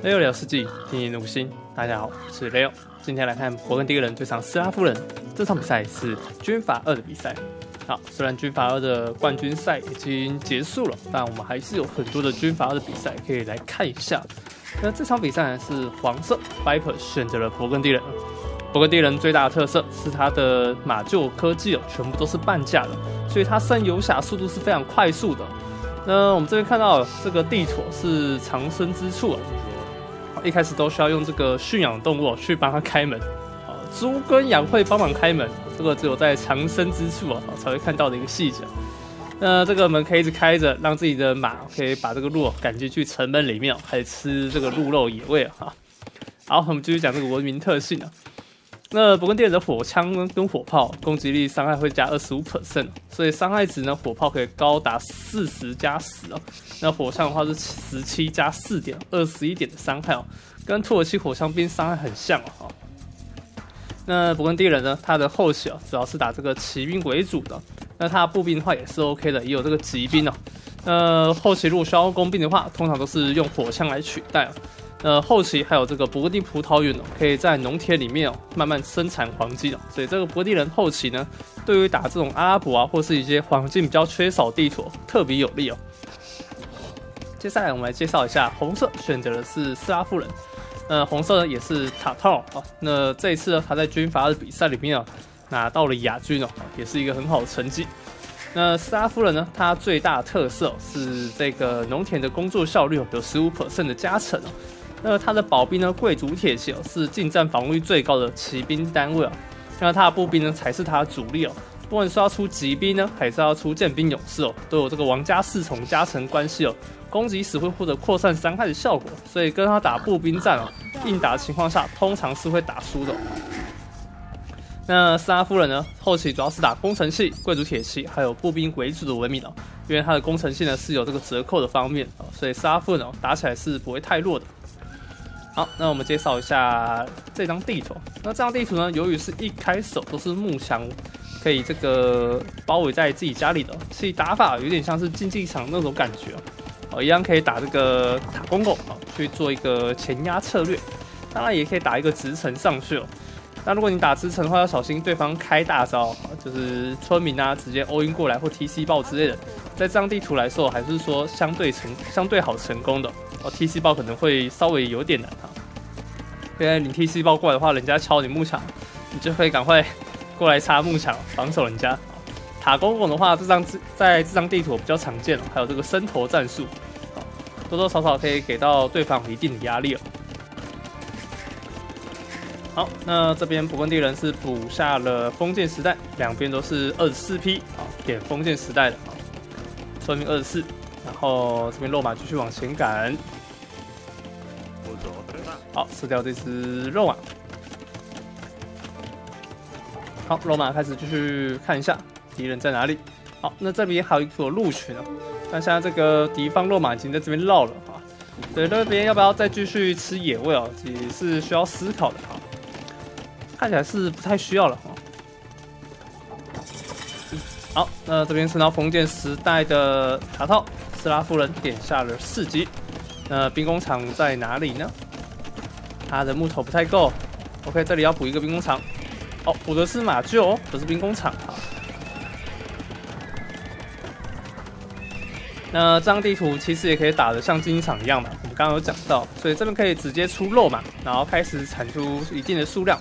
雷欧聊世纪，听你怒心。大家好，我是雷欧。今天来看勃艮第人对上斯拉夫人。这场比赛是军阀二的比赛。好，虽然军阀二的冠军赛已经结束了，但我们还是有很多的军阀二的比赛可以来看一下。那这场比赛呢是黄色 Viper 选择了勃艮第人。勃艮第人最大的特色是它的马厩科技哦，全部都是半价的，所以它升游侠速度是非常快速的。那我们这边看到这个地图是藏身之处啊，一开始都需要用这个驯养动物去帮它开门啊，猪跟羊会帮忙开门，这个只有在藏身之处啊才会看到的一个细节。那这个门可以一直开着，让自己的马可以把这个鹿赶进去城门里面，开始吃这个鹿肉野味啊。好，我们继续讲这个文明特性啊。那勃艮第人的火枪，跟火炮攻击力伤害会加二十五 percent，所以伤害值呢，火炮可以高达四十加十哦。那火枪的话是十七加四点二十一点的伤害哦，跟土耳其火枪兵伤害很像哦。那勃艮第人呢，他的后期哦，主要是打这个骑兵为主的，那他步兵的话也是 OK 的，也有这个骑兵哦。那后期如果需要工兵的话，通常都是用火枪来取代哦。呃，后期还有这个勃艮第葡萄园哦，可以在农田里面哦慢慢生产黄金哦，所以这个勃艮第人后期呢，对于打这种阿拉伯啊或是一些黄金比较缺少地图特别有利哦。接下来我们来介绍一下红色选择的是斯拉夫人，呃，红色呢也是塔套哦，那这一次呢他在军阀的比赛里面啊拿到了亚军哦，也是一个很好的成绩。那斯拉夫人呢，它最大的特色是这个农田的工作效率有十五%的加成哦。那他的保兵呢？贵族铁骑哦，是近战防御最高的骑兵单位哦。那他的步兵呢，才是他的主力哦。不管是要出骑兵呢，还是要出剑兵勇士哦，都有这个王家侍从加成关系哦。攻击时会获得扩散伤害的效果，所以跟他打步兵战哦，硬打的情况下，通常是会打输的。那斯拉夫人呢，后期主要是打工程器、贵族铁骑还有步兵为主的文明哦，因为它的工程器呢是有这个折扣的方面哦，所以斯拉夫人哦打起来是不会太弱的。好，那我们介绍一下这张地图。那这张地图呢，由于是一开手都是木墙，可以这个包围在自己家里的，所以打法有点像是竞技场那种感觉哦。一样可以打这个塔公公啊，去做一个前压策略。当然也可以打一个直城上去哦。那如果你打直城的话，要小心对方开大招，就是村民啊直接 all in 过来或 TC 爆之类的。在这张地图来说，还是说相对成相对好成功的。哦，T C 爆可能会稍微有点难哈，现在你 T C 爆过来的话，人家敲你木墙，你就可以赶快过来插木墙防守人家。塔公公的话，这张在这张地图比较常见了还有这个伸头战术，多多少少可以给到对方一定的压力哦。好，那这边勃艮第人是补下了封建时代，两边都是二十四批啊，点封建时代的啊，村民二十四。然后这边肉马继续往前赶，好，吃掉这只肉马。好，肉马开始继续看一下敌人在哪里。好，那这边还有一坨鹿群哦，那现在这个敌方肉马已经在这边绕了啊。对，那边要不要再继续吃野味哦？也是需要思考的啊。看起来是不太需要了哈。好，那这边是到封建时代的卡套。斯拉夫人点下了四级，那兵工厂在哪里呢？他的木头不太够。OK，这里要补一个兵工厂。哦，补的是马厩，不是兵工厂啊。那这张地图其实也可以打得像竞技场一样嘛，我们刚刚有讲到，所以这边可以直接出肉嘛，然后开始产出一定的数量，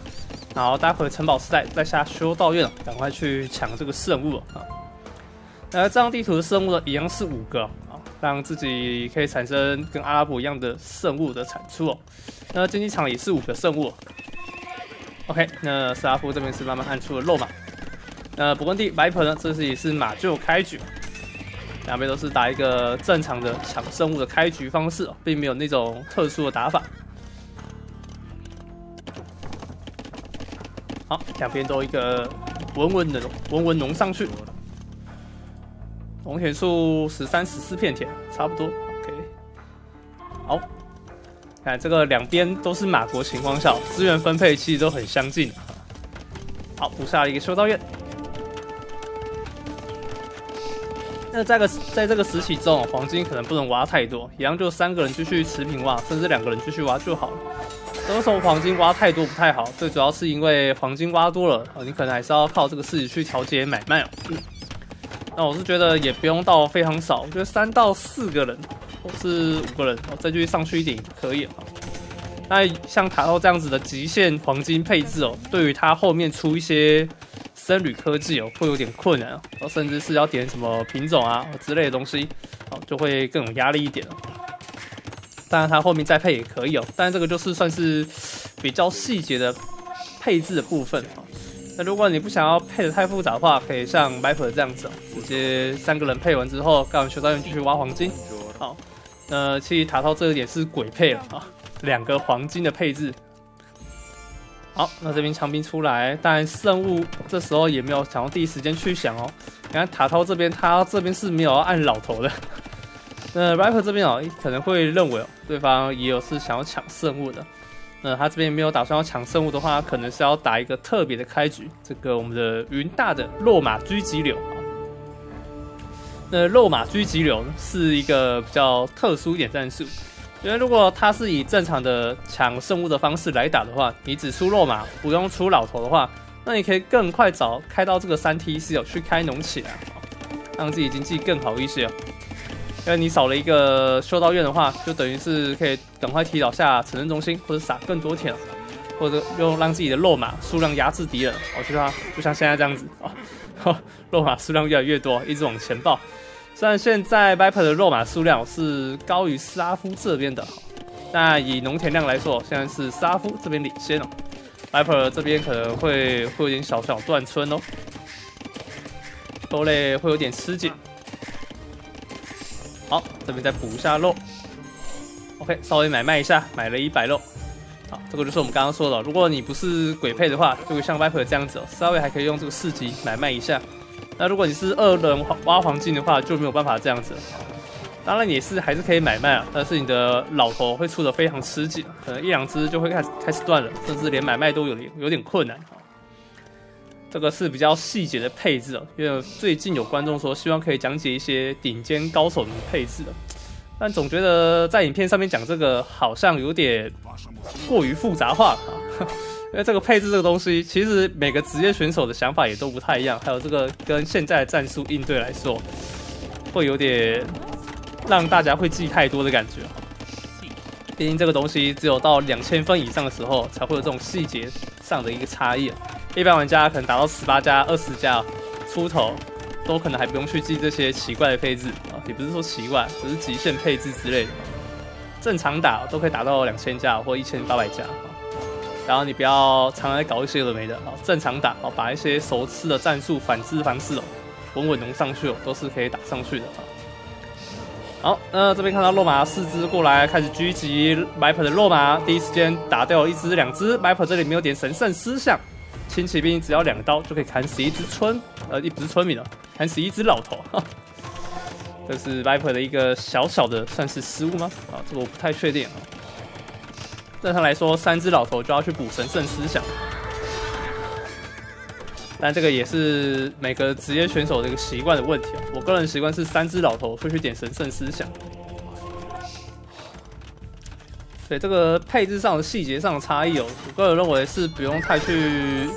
然后待会城堡时代再下修道院，赶快去抢这个圣物啊。那这张地图的圣物呢，一样是五个。让自己可以产生跟阿拉伯一样的圣物的产出哦。那竞技场也是五个圣物哦。OK，那斯拉夫这边是慢慢按出了肉马。那勃艮第白盆呢？这次也是马厩开局，两边都是打一个正常的抢圣物的开局方式哦，并没有那种特殊的打法。好，两边都一个稳稳的稳稳农上去。农田数十三、十四片田，差不多。OK，好，看这个两边都是马国情况下，资源分配其实都很相近。好，补下一个修道院。那在个在这个时期中，黄金可能不能挖太多，一样就三个人继续持平挖，甚至两个人继续挖就好了。这个时候黄金挖太多不太好，最主要是因为黄金挖多了，你可能还是要靠这个事情去调节买卖哦。那我是觉得也不用到非常少，我觉得三到四个人或是五个人，再继续上去一点就可以了。那像塔奥这样子的极限黄金配置哦，对于他后面出一些僧侣科技哦，会有点困难哦，甚至是要点什么品种啊之类的东西，哦，就会更有压力一点了。当然，它后面再配也可以哦，但这个就是算是比较细节的配置的部分哦。那如果你不想要配的太复杂的话，可以像 Viper 这样子，哦接三个人配完之后，干完修道院继续挖黄金。好，那其实塔套这个也是鬼配了啊，两个黄金的配置。好，那这边强兵出来，当然圣物这时候也没有想要第一时间去想哦。你看塔涛这边，他这边是没有要按老头的。那 rapper 这边哦，可能会认为哦，对方也有是想要抢圣物的。那他这边没有打算要抢圣物的话，可能是要打一个特别的开局。这个我们的云大的落马狙击流啊，那肉马狙击流是一个比较特殊一点战术，因为如果他是以正常的抢圣物的方式来打的话，你只出肉马，不用出老头的话，那你可以更快找开到这个三 T 是有去开农起来，让自己经济更好一些。因为你少了一个修道院的话，就等于是可以赶快提早下城镇中心，或者撒更多田，或者用让自己的肉马数量压制敌人。我觉得就像现在这样子啊，肉马数量越来越多，一直往前爆。虽然现在 Viper 的肉马数量是高于斯拉夫这边的，那以农田量来说，现在是斯拉夫这边领先哦。Viper 这边可能会会有点小小断村哦，豆类会有点吃紧。好，这边再补一下肉。OK，稍微买卖一下，买了一百肉。好，这个就是我们刚刚说的，如果你不是鬼配的话，就会像 Viper 这样子，稍微还可以用这个四级买卖一下。那如果你是二人挖黄金的话，就没有办法这样子。当然也是还是可以买卖啊，但是你的老头会出的非常吃紧，可能一两只就会开始开始断了，甚至连买卖都有点有点困难。这个是比较细节的配置哦，因为最近有观众说希望可以讲解一些顶尖高手的配置的，但总觉得在影片上面讲这个好像有点过于复杂化啊。因为这个配置这个东西，其实每个职业选手的想法也都不太一样，还有这个跟现在的战术应对来说，会有点让大家会记太多的感觉。毕竟这个东西只有到两千分以上的时候，才会有这种细节上的一个差异。一般玩家可能打到十八加、二十加出头，都可能还不用去记这些奇怪的配置，也不是说奇怪，只是极限配置之类的。正常打都可以打到两千架或一千八百架然后你不要常常搞一些有的没的啊，正常打哦，把一些熟悉的战术反制方式哦，稳稳能上去哦，都是可以打上去的啊。好，那这边看到落马四只过来开始狙击 Viper 的落马，第一时间打掉一只、两只，Viper 这里没有点神圣思想。轻骑兵只要两刀就可以砍死一只村，呃，不是村民了，砍死一只老头。这是 Viper 的一个小小的算是失误吗？啊，这个我不太确定啊。正常来说，三只老头就要去补神圣思想，但这个也是每个职业选手的一个习惯的问题啊。我个人习惯是三只老头会去点神圣思想。对这个配置上的细节上的差异哦，我个人认为是不用太去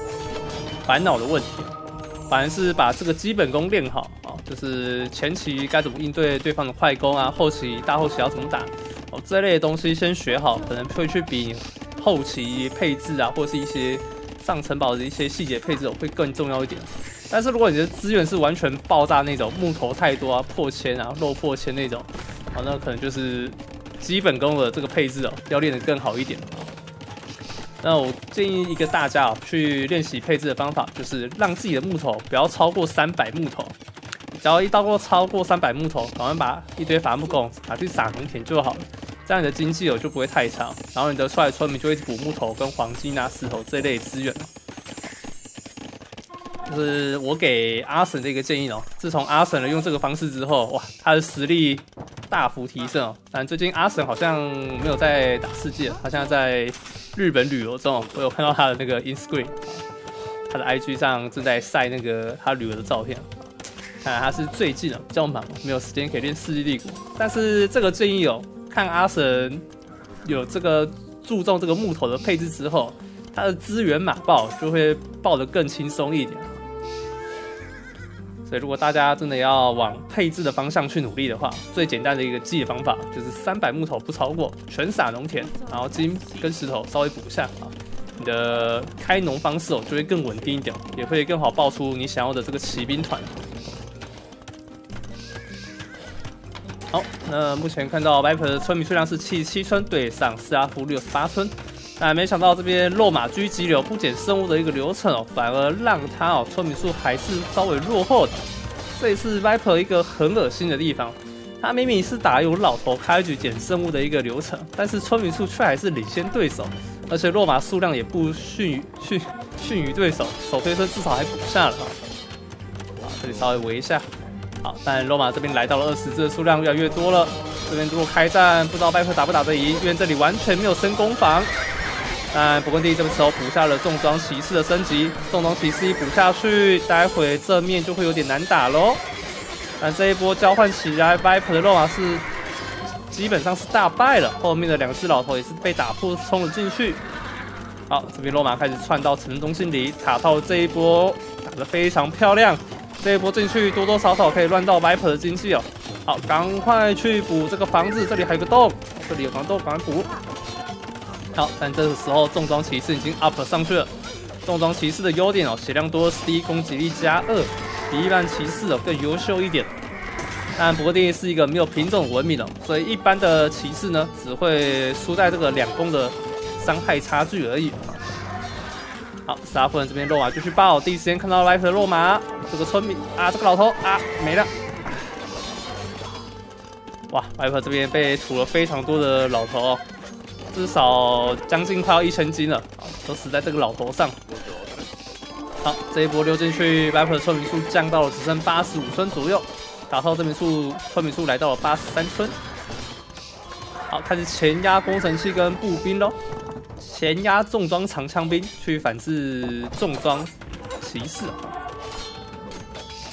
烦恼的问题，反而是把这个基本功练好，就是前期该怎么应对对方的快攻啊，后期大后期要怎么打哦，这类的东西先学好，可能会去比后期配置啊，或者是一些上城堡的一些细节配置会更重要一点。但是如果你的资源是完全爆炸那种，木头太多啊，破千啊，肉破千那种，哦，那可能就是。基本功的这个配置哦，要练得更好一点。那我建议一个大家哦，去练习配置的方法，就是让自己的木头不要超过三百木头。只要一到过超过三百木头，赶快把一堆伐木工拿去撒农田就好了。这样你的经济哦就不会太差，然后你的出来村民就会补木头跟黄金啊、石头这类资源。就是我给阿神的一个建议哦。自从阿神用这个方式之后，哇，他的实力大幅提升哦。但最近阿神好像没有在打世界，他现在在日本旅游中。我有看到他的那个 Instagram，他的 IG 上正在晒那个他旅游的照片。看来他是最近了，比较忙，没有时间可以练世纪帝国。但是这个建议有看阿神有这个注重这个木头的配置之后，他的资源马爆就会爆得更轻松一点。所以如果大家真的要往配置的方向去努力的话，最简单的一个记的方法就是三百木头不超过，全撒农田，然后金跟石头稍微补一下啊。你的开农方式哦就会更稳定一点，也会更好爆出你想要的这个骑兵团。好，那目前看到 Viper 的村民数量是七十七村对上斯拉夫六十八村，那没想到这边落马狙击流不减生物的一个流程哦，反而让他哦村民数还是稍微落后的。这也是 Viper 一个很恶心的地方，他明明是打有老头开局减生物的一个流程，但是村民数却还是领先对手。而且落马数量也不逊于逊逊于对手，手推车至少还补下了啊！这里稍微围一下。好，但罗马这边来到了二十只的数量越来越多了。这边如果开战，不知道拜克打不打得赢，因为这里完全没有升攻防。但勃艮第这个时候补下了重装骑士的升级，重装骑士一补下去，待会正面就会有点难打喽。但这一波交换起来，Viper 的罗马是。基本上是大败了，后面的两只老头也是被打破冲了进去。好，这边罗马开始窜到城中心里，塔套这一波打得非常漂亮，这一波进去多多少少可以乱到 Viper 的经济哦。好，赶快去补这个房子，这里还有个洞，这里有房洞，赶快补。好，但这个时候重装骑士已经 up 上去了。重装骑士的优点哦，血量多，低攻击力加二，比一般骑士哦更优秀一点。但不过第一是一个没有品种文明的，所以一般的骑士呢，只会输在这个两攻的伤害差距而已。好，沙夫人这边落马继续爆，第一时间看到 life 的落马，这个村民啊，这个老头啊没了。哇，life 这边被吐了非常多的老头，至少将近快要一千斤了，都死在这个老头上。好，这一波溜进去，life 的村民数降到了只剩八十五村左右。打到这边数村民数来到了八十三村，好，开始前压工程器跟步兵喽，前压重装长枪兵去反制重装骑士，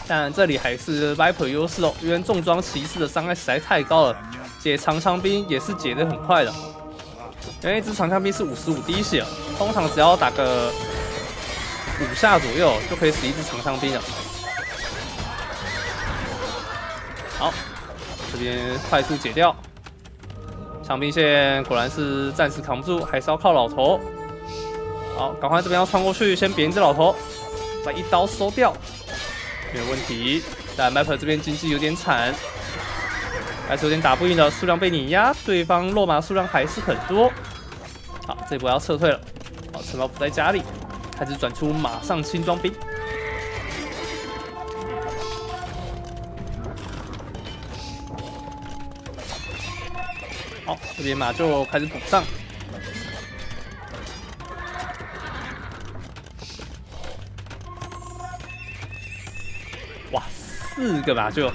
但这里还是 Viper 优势哦，因为重装骑士的伤害实在太高了，解长枪兵也是解的很快的，因为一支长枪兵是五十五滴血，通常只要打个五下左右就可以死一只长枪兵了。好，这边快速解掉。长兵线，果然是暂时扛不住，还是要靠老头。好，赶快这边要穿过去，先扁一只老头，再一刀收掉，没有问题。但 Map 这边经济有点惨，还是有点打不赢的，数量被碾压，对方落马数量还是很多。好，这波要撤退了。好，城堡不在家里，开始转出马上轻装兵。好，这边马就开始补上。哇，四个马厩，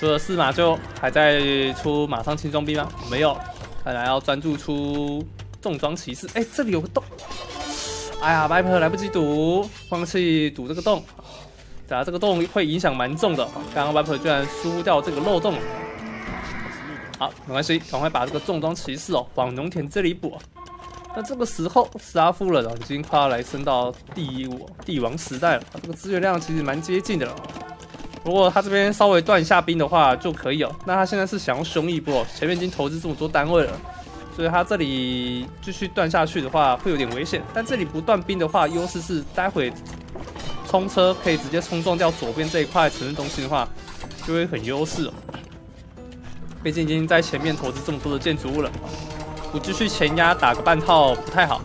除了四马厩，还在出马上轻装兵吗？没有，看来要专注出重装骑士。哎，这里有个洞。哎呀，Viper 来不及堵，放弃堵这个洞。啊，这个洞会影响蛮重的。刚刚 Viper 居然输掉这个漏洞。好，没关系，赶快把这个重装骑士哦往农田这里补。那这个时候，斯拉夫人已经快要来升到第五帝王时代了，这个资源量其实蛮接近的了。如果他这边稍微断一下兵的话就可以哦。那他现在是想要凶一波，前面已经投资这么多单位了，所以他这里继续断下去的话会有点危险。但这里不断兵的话，优势是待会冲车可以直接冲撞掉左边这一块城市中心的话，就会很优势。毕竟已经在前面投资这么多的建筑物了，不继续前压打个半套不太好。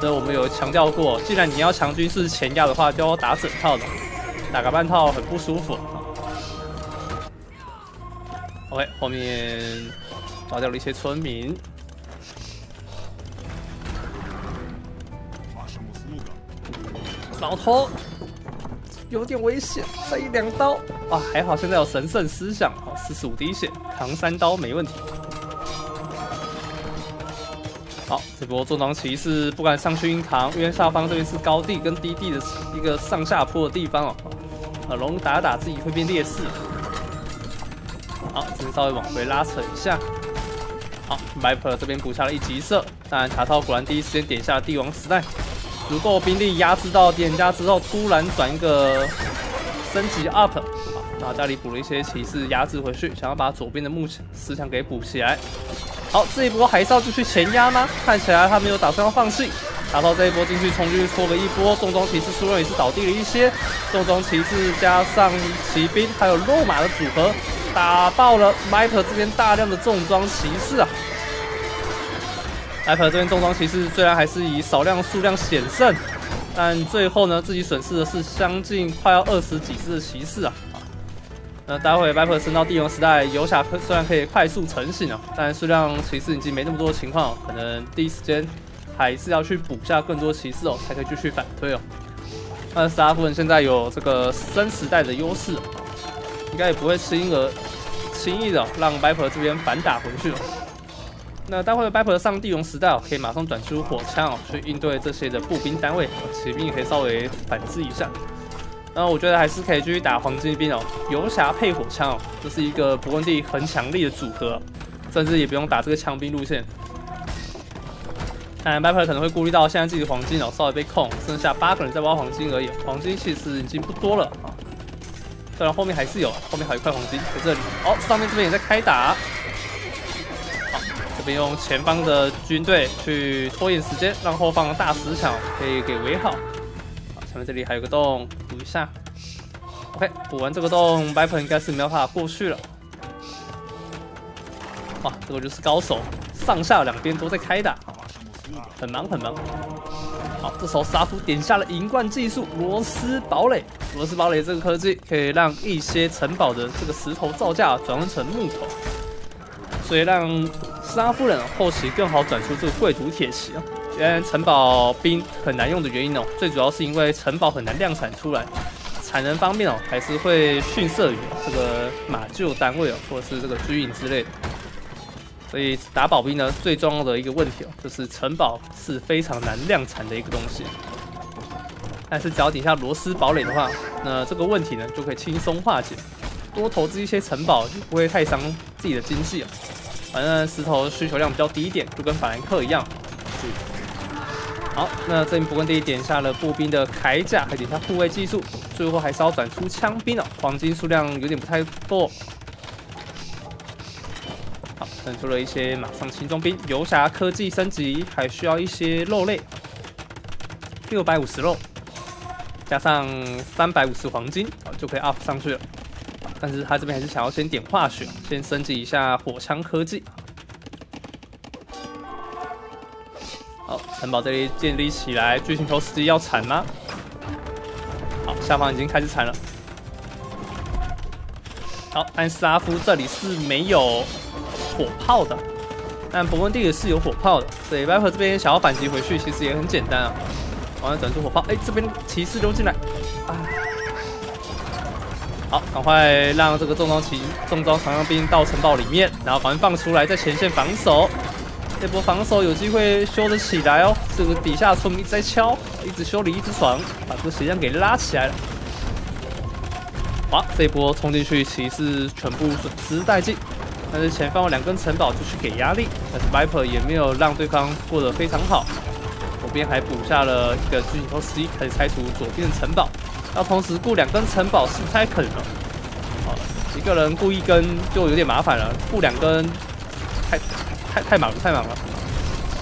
这我们有强调过，既然你要强军事前压的话，就要打整套的，打个半套很不舒服。OK，后面抓掉了一些村民，老头。有点危险，再一两刀啊！还好现在有神圣思想，好四十五滴血，扛三刀没问题。好，这波重装骑士不敢上去硬扛，因为下方这边是高地跟低地的一个上下坡的地方哦。啊，龙打打自己会变劣势。好，这边稍微往回拉扯一下。好，Viper 这边补下了一级色，当然查涛果然第一时间点下帝王时代，足够兵力压制到点家之后，突然转一个升级 up。好，那家里补了一些骑士压制回去，想要把左边的木石墙给补起来。好，这一波还是要继续前压吗？看起来他没有打算要放弃。查涛这一波进去冲进去搓了一波，重装骑士数量也是倒地了一些，重装骑士加上骑兵还有肉马的组合。打爆了 Miper 这边大量的重装骑士啊！Viper 这边重装骑士虽然还是以少量数量险胜，但最后呢，自己损失的是将近快要二十几只的骑士啊！那待会 Viper 升到帝王时代，游侠虽然可以快速成型啊，但数量骑士已经没那么多的情况，可能第一时间还是要去补下更多骑士哦，才可以继续反推哦。那斯拉夫人现在有这个生时代的优势。应该也不会轻易的轻易的让 Viper 这边反打回去了。那待会 Viper 上帝龙时代哦，可以马上转出火枪哦，去应对这些的步兵单位，骑兵也可以稍微反制一下。那我觉得还是可以继续打黄金兵哦，游侠配火枪哦，这是一个不问地很强力的组合，甚至也不用打这个枪兵路线。当然 Viper 可能会顾虑到现在自己的黄金哦稍微被控，剩下八个人在挖黄金而已，黄金其实已经不多了啊。虽然后面还是有，后面还有一块黄金在这里。哦，上面这边也在开打。这边用前方的军队去拖延时间，让后方的大石墙可以给围好。好，前面这里还有个洞，补一下。OK，补完这个洞，BIPER 应该是没有办法过去了。哇，这个就是高手，上下两边都在开打，很忙很忙。好，这时候沙夫点下了银冠技术螺丝堡垒。螺丝堡垒这个科技可以让一些城堡的这个石头造价转换成木头，所以让沙夫人后期更好转出这个贵族铁骑啊。原来城堡兵很难用的原因哦，最主要是因为城堡很难量产出来，产能方面哦还是会逊色于这个马厩单位哦，或者是这个军营之类的。所以打宝兵呢，最重要的一个问题哦，就是城堡是非常难量产的一个东西。但是脚底下螺丝堡垒的话，那这个问题呢就可以轻松化解。多投资一些城堡就不会太伤自己的经济哦。反正石头需求量比较低一点，就跟法兰克一样。好，那这边不问地点下了步兵的铠甲，还点下护卫技术，最后还是要转出枪兵哦。黄金数量有点不太多。整出了一些马上轻装兵，游侠科技升级还需要一些肉类，六百五十肉，加上三百五十黄金啊，就可以 up 上去了。但是他这边还是想要先点化学，先升级一下火枪科技。好，城堡这里建立起来，巨型头司机要铲吗？好，下方已经开始铲了。好，但斯拉夫这里是没有。火炮的，但伯温蒂也是有火炮的。对，Viper 这边想要反击回去，其实也很简单啊。往上转出火炮，哎，这边骑士溜进来，啊，好，赶快让这个重装骑重装长枪兵到城堡里面，然后把人放出来，在前线防守。这波防守有机会修得起来哦。这个底下村民在敲，一直修理一直爽，把这个血量给拉起来了。哇，这波冲进去，骑士全部损失殆尽。但是前方有两根城堡，就去给压力，但是 Viper 也没有让对方过得非常好。左边还补下了一个巨型头 C，开始拆除左边的城堡。要同时顾两根城堡是不太可能了。好，一个人顾一根就有点麻烦了，顾两根太太太忙了，太忙了。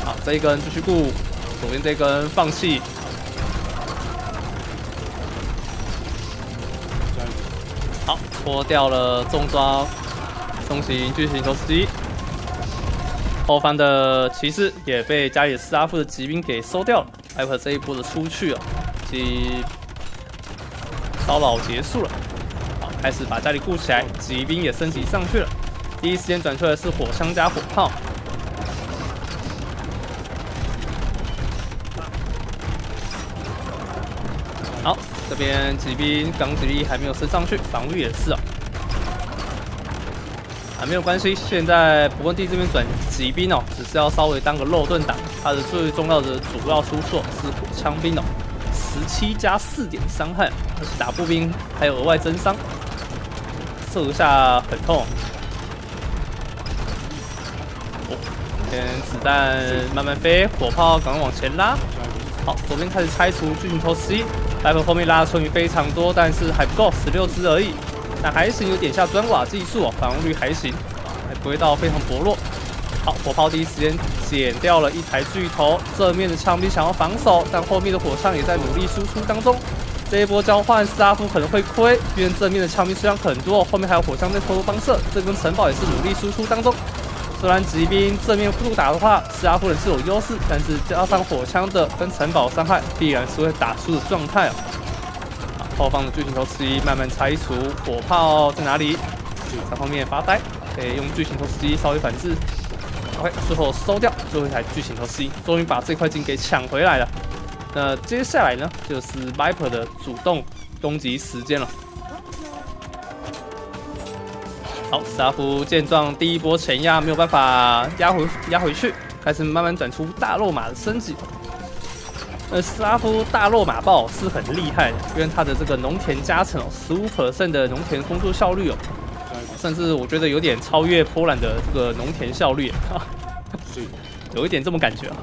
好，这一根继续顾，左边这根放弃。好，脱掉了重装。重型巨型投石机，后方的骑士也被家里斯拉夫的骑兵给收掉了。艾普这一波的出去啊，及骚扰结束了。好，开始把家里顾起来，骑兵也升级上去了。第一时间转出来是火枪加火炮。好，这边骑兵钢击力还没有升上去，防御也是啊。啊，没有关系。现在不问地这边转骑兵哦，只是要稍微当个肉盾打。它的最重要的主要输出错是火枪兵哦，十七加四点伤害，而且打步兵还有额外增伤，射下很痛。哦，先子弹慢慢飞，火炮赶快往前拉。好，左边开始拆除巨型头 C，来回后面拉的村民非常多，但是还不够，十六只而已。但还行，有点下砖瓦技术哦，防御率还行，还不会到非常薄弱。好，火炮第一时间剪掉了一台巨头，正面的枪兵想要防守，但后面的火枪也在努力输出当中。这一波交换，斯拉夫可能会亏，因为正面的枪兵数量很多，后面还有火枪在偷偷帮射。这根城堡也是努力输出当中。虽然骑兵正面互打的话，斯拉夫人是有优势，但是加上火枪的跟城堡伤害，必然是会打输的状态哦。后方的巨型头 C 慢慢拆除，火炮在哪里？在后面发呆，可以用巨型头 C 稍微反制。OK，最后收掉最后一台巨型头 C，终于把这块金给抢回来了。那接下来呢，就是 Viper 的主动攻击时间了。好，斯拉夫见状，第一波前压没有办法压回压回去，开始慢慢转出大肉马的升级。呃，斯拉夫大肉马爆是很厉害的，因为他的这个农田加成哦，十五的农田工作效率哦，甚至我觉得有点超越波兰的这个农田效率，有一点这么感觉啊。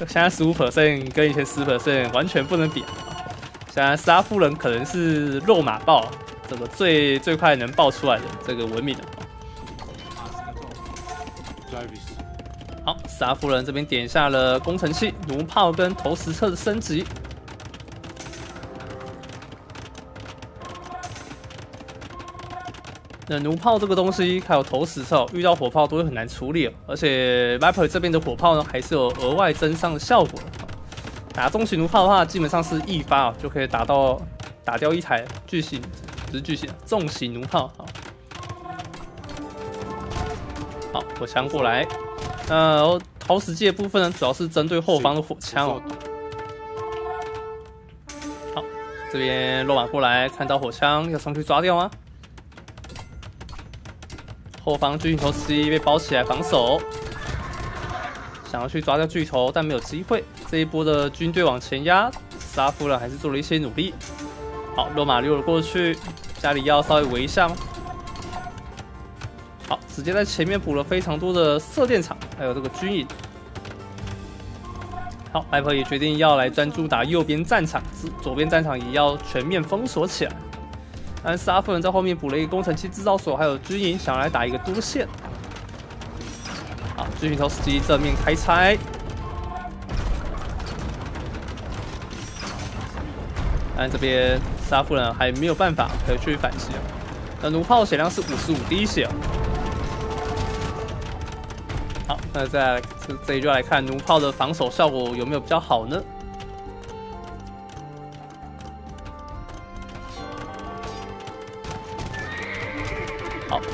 现在十五 percent 跟以前十 percent 完全不能比。现在沙夫人可能是肉马爆。这个最最快能爆出来的这个文明的。好，沙夫人这边点下了工程器、弩炮跟投石车的升级。那弩炮这个东西还有投石车，遇到火炮都会很难处理，而且 Viper 这边的火炮呢，还是有额外增伤的效果。打中型弩炮的话，基本上是一发就可以打到打掉一台巨型。不是巨型重型弩炮，好，好火枪过来。呃，投石机的部分呢，主要是针对后方的火枪哦。好，这边落马过来，看到火枪要上去抓掉吗？后方巨型头 C 被包起来防守，想要去抓掉巨头，但没有机会。这一波的军队往前压，沙夫人还是做了一些努力。好，落马溜了过去。家里要稍微围一下吗？好，直接在前面补了非常多的射电场，还有这个军营。好，艾普也决定要来专注打右边战场，左边战场也要全面封锁起来。但是阿夫人在后面补了一个工程器制造所，还有军营，想来打一个多线。好，军营投石机正面开拆。但这边。沙夫人还没有办法可以去反击啊！那弩炮血量是五十五滴血。好，那再这这里就来看弩炮的防守效果有没有比较好呢？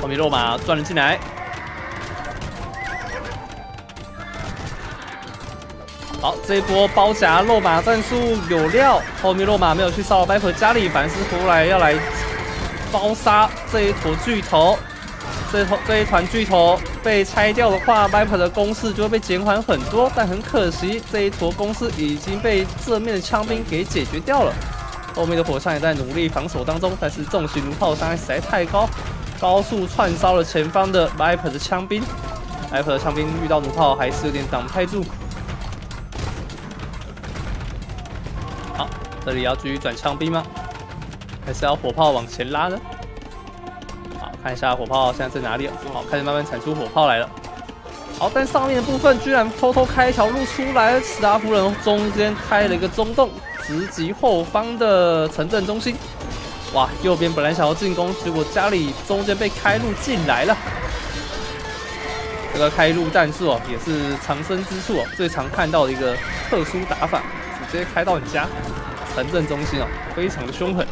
后面肉马转了进来。好，这一波包夹落马战术有料，后面落马没有去骚扰迈克家里，反而是回来要来包杀这一坨巨头。这头这一团巨头被拆掉的话迈克的攻势就会被减缓很多。但很可惜，这一坨攻势已经被正面的枪兵给解决掉了。后面的火枪也在努力防守当中，但是重型炮伤害实在太高，高速串烧了前方的 Viper 的枪兵。Viper 的枪兵遇到弩炮还是有点挡不太住。好这里要继续转枪兵吗？还是要火炮往前拉呢？好，看一下火炮现在在哪里好，开始慢慢产出火炮来了。好，但上面的部分居然偷偷开一条路出来，斯拉夫人中间开了一个中洞，直击后方的城镇中心。哇，右边本来想要进攻，结果家里中间被开路进来了。这个开路战术哦，也是藏身之处哦，最常看到的一个特殊打法，直接开到你家。城镇中心哦，非常的凶狠。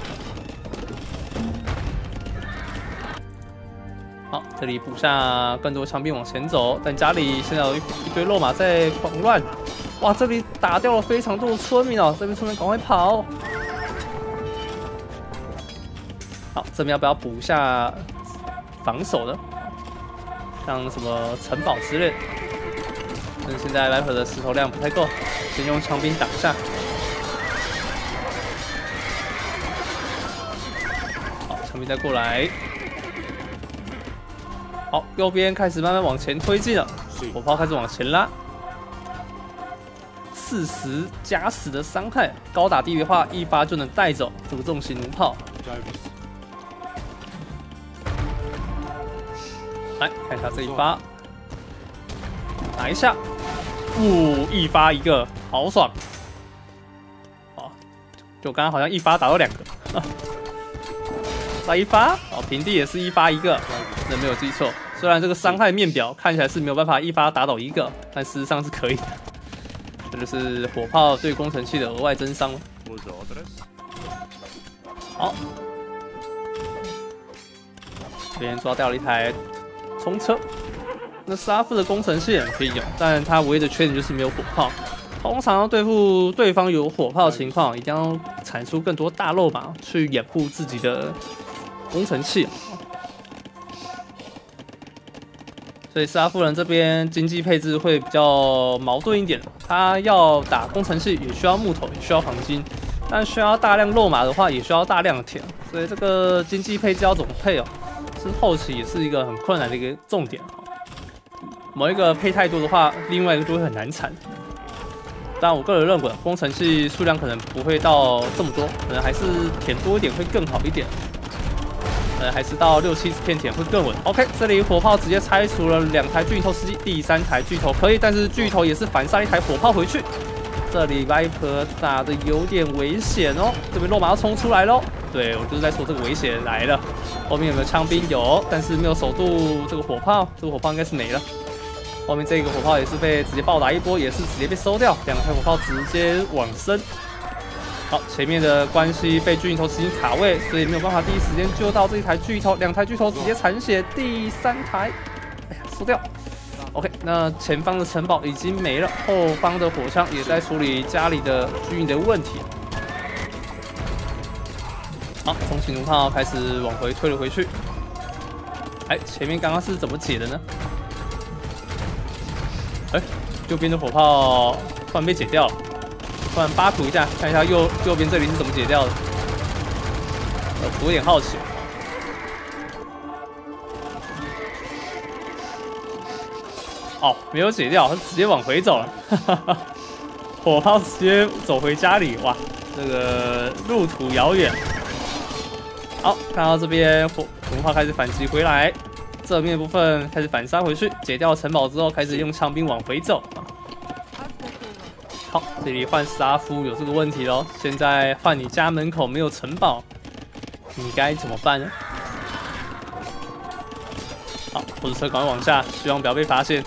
好，这里补下更多枪兵往前走，但家里现在有一堆肉马在狂乱。哇，这里打掉了非常多的村民哦，这边村民赶快跑。这边要不要补一下防守的，像什么城堡之类。但现在 Viper 的石头量不太够，先用枪兵挡一下。好，枪兵再过来。好，右边开始慢慢往前推进了，火炮开始往前拉。四十加十的伤害，高打低的话一发就能带走这个重型弩炮。来看一下这一发，打一下，呜，一发一个，好爽。好，就刚刚好像一发打到两个，再一发，哦，平地也是一发一个，这没有记错。虽然这个伤害面表看起来是没有办法一发打倒一个，但事实上是可以的。这就是火炮对工程器的额外增伤了。好，这边抓掉了一台冲车。那沙夫的工程器也可以用，但它唯一的缺点就是没有火炮。通常要对付对方有火炮的情况，一定要产出更多大肉马去掩护自己的工程器。所以斯拉夫人这边经济配置会比较矛盾一点，他要打工程器也需要木头，也需要黄金，但需要大量肉马的话，也需要大量的铁，所以这个经济配置要怎么配哦？是后期也是一个很困难的一个重点啊。某一个配太多的话，另外一个就会很难产。但我个人认为，工程器数量可能不会到这么多，可能还是填多一点会更好一点。呃，还是到六七十片田会更稳。OK，这里火炮直接拆除了两台巨头司机，第三台巨头可以，但是巨头也是反杀一台火炮回去。这里 Viper 打的有点危险哦，这边落马要冲出来喽。对我就是在说这个危险来了。后面有没有枪兵？有，但是没有守住这个火炮，这个火炮应该是没了。后面这个火炮也是被直接暴打一波，也是直接被收掉，两台火炮直接往生。好，前面的关系被巨头直接卡位，所以没有办法第一时间救到这一台巨头，两台巨头直接残血，第三台，哎呀，输掉。OK，那前方的城堡已经没了，后方的火枪也在处理家里的居民的问题。好，重启弩炮开始往回推了回去。哎，前面刚刚是怎么解的呢？哎，右边的火炮突然被解掉了。突然扒图一下，看一下右右边这里是怎么解掉的。我有点好奇。没有解掉，他直接往回走了。火炮直接走回家里，哇，这个路途遥远。好，看到这边火火炮开始反击回来，正面部分开始反杀回去，解掉城堡之后，开始用枪兵往回走。好，这里换沙夫有这个问题喽。现在换你家门口没有城堡，你该怎么办呢？好，火车赶快往下，希望不要被发现。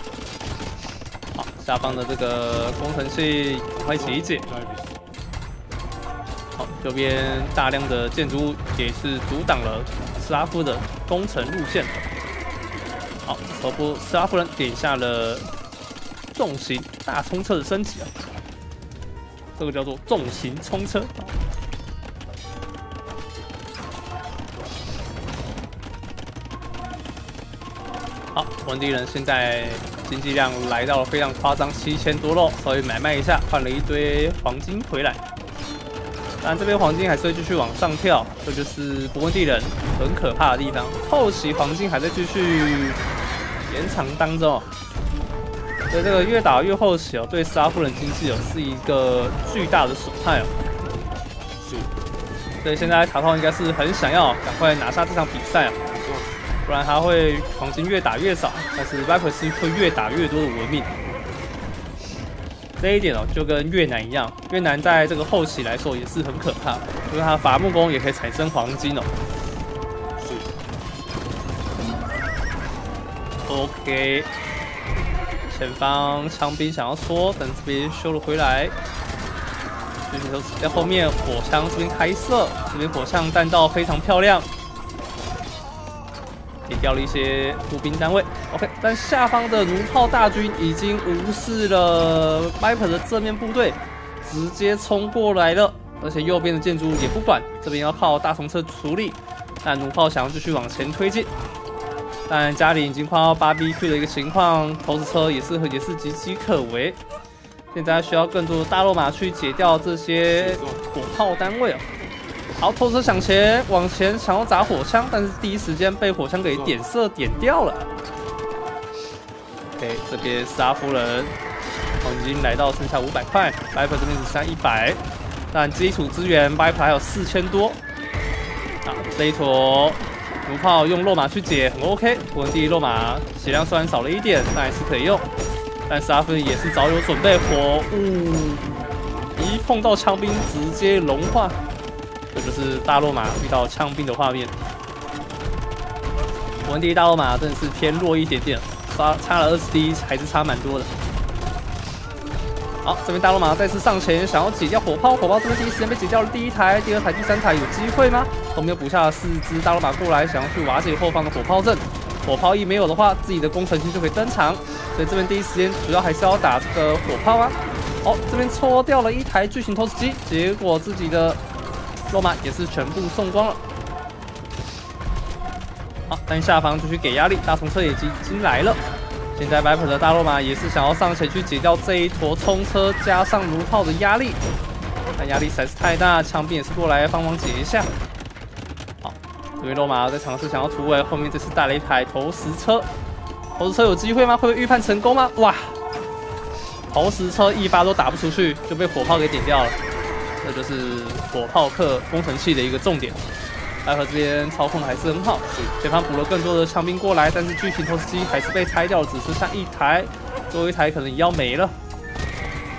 下方的这个工程器赶快解一解。好，右边大量的建筑物也是阻挡了斯拉夫的工程路线。好，这波斯拉夫人点下了重型大冲车的升级啊。这个叫做重型冲车。好，文迪人现在经济量来到了非常夸张，七千多喽，稍微买卖一下，换了一堆黄金回来。当然，这边黄金还是会继续往上跳，这就是勃艮第人很可怕的地方。后期黄金还在继续延长当中。所以这个越打越后期哦，对斯拉夫人经济哦是一个巨大的损害哦。所以现在卡套应该是很想要赶快拿下这场比赛啊，不然他会黄金越打越少，但是 Viper 是会越打越多的文明。这一点哦，就跟越南一样，越南在这个后期来说也是很可怕，因为它伐木工也可以产生黄金哦。OK。前方枪兵想要缩，等这边修了回来。狙击手在后面，火枪这边开射，这边火枪弹道非常漂亮，也掉了一些步兵单位。OK，但下方的弩炮大军已经无视了 Viper 的正面部队，直接冲过来了。而且右边的建筑也不管，这边要靠大虫车处理。但弩炮想要继续往前推进。但家里已经快要八 B Q 的一个情况，投石车也是也是岌岌可危。现在需要更多的大肉马去解掉这些火炮单位哦。好，拖车向前，往前想要砸火枪，但是第一时间被火枪给点射点掉了。OK，这边杀夫人黄金来到剩下五百块，Viper 这边只剩一百，但基础资源 Viper 还有四千多。啊，这一坨弩炮用落马去解很 OK，我们第一落马血量虽然少了一点，但还是可以用。但是阿芬也是早有准备，火雾一碰到枪兵直接融化，是大落马遇到枪兵的画面。我们第一大落马真的是偏弱一点点，差差了二十滴，还是差蛮多的。好，这边大罗马再次上前，想要解掉火炮。火炮这边第一时间被解掉了第一台、第二台、第三台，有机会吗？后面又补下了四只大罗马过来，想要去瓦解后方的火炮阵。火炮一没有的话，自己的工程星就可以登场。所以这边第一时间主要还是要打这个火炮啊。哦，这边戳掉了一台巨型投石机，结果自己的罗马也是全部送光了。好，但下方继续给压力，大冲车也已经来了。现在 Viper 的大罗马也是想要上前去解掉这一坨冲车，加上弩炮的压力，但压力实在是太大，枪兵也是过来帮忙解一下。好，这边罗马在尝试想要突围，后面这次带了一台投石车，投石车有机会吗？会不会预判成功吗？哇，投石车一发都打不出去，就被火炮给点掉了，这就是火炮克工程器的一个重点。白河这边操控的还是很好，前方补了更多的枪兵过来，但是巨型投石机还是被拆掉了，只剩下一台，最后一台可能也要没了。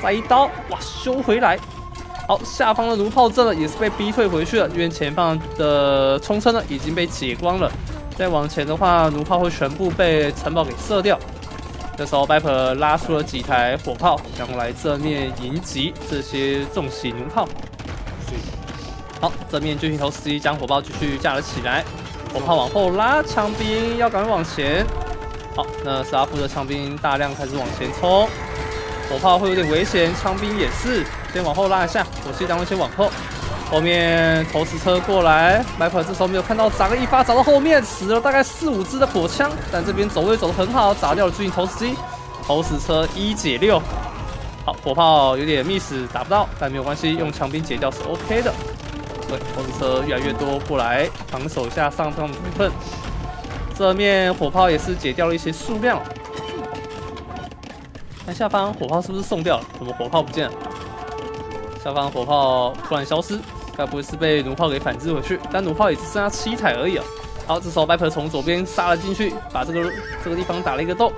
再一刀，哇，修回来。好，下方的弩炮阵呢也是被逼退回去了，因为前方的冲车呢已经被解光了。再往前的话，弩炮会全部被城堡给射掉。这时候 Viper 拉出了几台火炮，想来正面迎击这些重型弩炮。好，正面巨型投石机将火炮继续架了起来，火炮往后拉，枪兵要赶快往前。好，那斯拉夫的枪兵大量开始往前冲，火炮会有点危险，枪兵也是，先往后拉一下，火器单位先往后。后面投石车过来，麦克这时候没有看到，砸了一发，砸到后面，死了大概四五支的火枪，但这边走位走得很好，砸掉了巨型投石机，投石车一解六。好，火炮有点 miss，打不到，但没有关系，用强兵解掉是 OK 的。对，投石车越来越多过来防守下上方的部分，这面火炮也是解掉了一些数量。那下方火炮是不是送掉了？怎么火炮不见了？下方火炮突然消失，该不会是被弩炮给反制回去？但弩炮也只剩下七台而已啊。好，这时候 Viper 从左边杀了进去，把这个这个地方打了一个洞，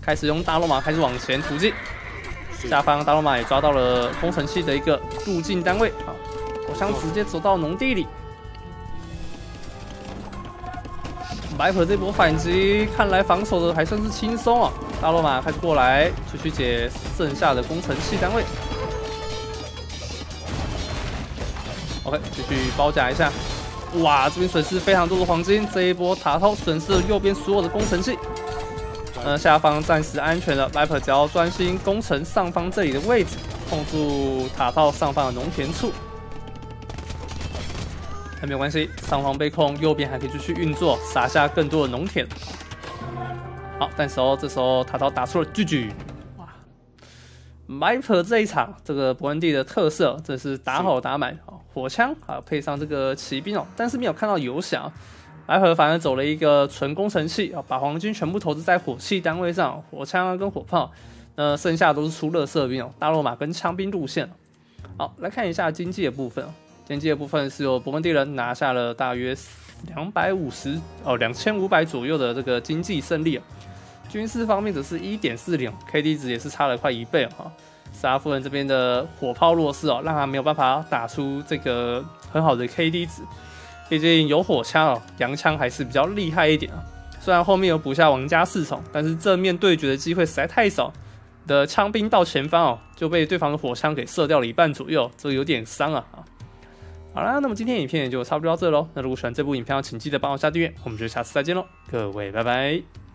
开始用大罗马开始往前突进。下方大罗马也抓到了工程器的一个路径单位啊。我想直接走到农地里，白可这波反击看来防守的还算是轻松啊！大罗马开始过来，继续解剩下的工程器单位。OK，继续包夹一下。哇，这边损失非常多的黄金，这一波塔偷损失了右边所有的工程器。呃，下方暂时安全了，Viper 只要专心攻城上方这里的位置，控住塔套上方的农田处。还没有关系，上方被控，右边还可以继续运作，撒下更多的农田。好，但时候这时候塔套打出了巨巨，哇！Viper 这一场这个伯恩地的特色，真是打好打满啊！火枪啊，配上这个骑兵哦，但是没有看到游侠。Viper 反而走了一个纯工程器啊，把黄金全部投资在火器单位上，火枪跟火炮，那剩下都是出乐色兵哦，大罗马跟枪兵路线。好，来看一下经济的部分。经济的部分是由伯恩地人拿下了大约两百五十哦两千五百左右的这个经济胜利啊，军事方面则是一点四零，K D 值也是差了快一倍哈。沙夫人这边的火炮弱势哦，让他没有办法打出这个很好的 K D 值，毕竟有火枪哦，洋枪还是比较厉害一点啊。虽然后面有补下王家四重，但是正面对决的机会实在太少，的枪兵到前方哦就被对方的火枪给射掉了一半左右，这个有点伤啊。好啦，那么今天影片也就差不多到这喽。那如果喜欢这部影片，请记得帮我下订阅。我们就下次再见喽，各位，拜拜。